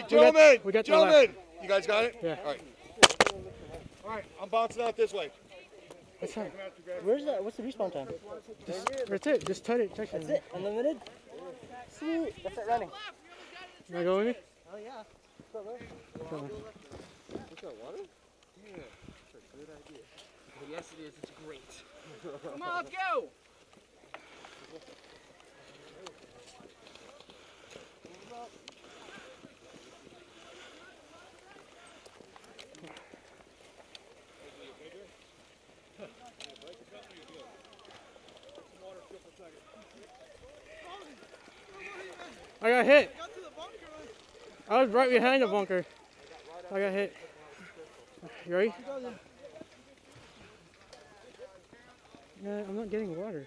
right, gentlemen. we got gentlemen. You guys got it? Yeah. All right. All right, I'm bouncing out this way. That's fine. Where's that? What's the respawn time? That's it. Just touch it. Touch That's it. it. Unlimited. Sweet. That's it running. You wanna go with me? Oh yeah. Come on. Look at water. Yeah. That's a good idea. Yes, it is. It's great. Come on, let's go. I got hit. I was right behind the bunker. I got hit. You ready? Yeah, I'm not getting water.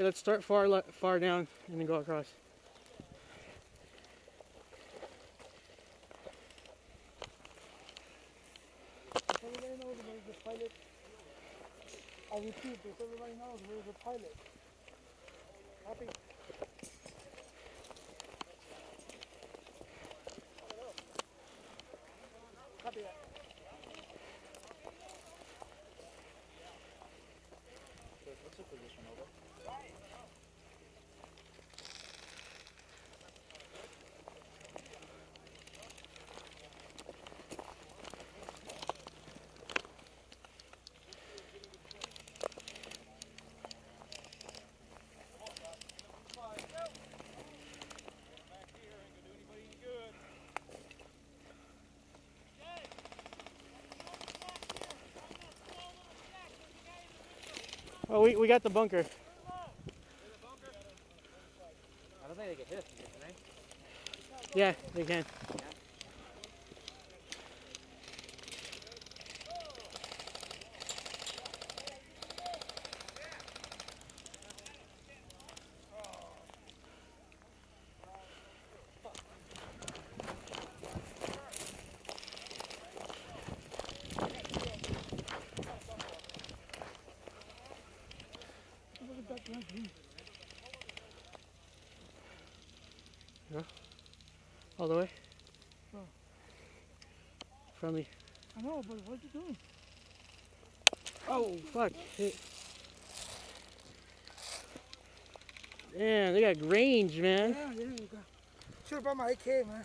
Hey, let's start far far down and then go across. I repeat this, everybody knows where's the pilot. Copy Oh, we, we got the bunker. I don't think they get hit. Can they? Yeah, they can. All the way. Oh. Friendly. I know, but what's you doing? Oh, fuck. Hit. Man, they got range, man. Yeah, yeah, you got. Should have brought my AK, man.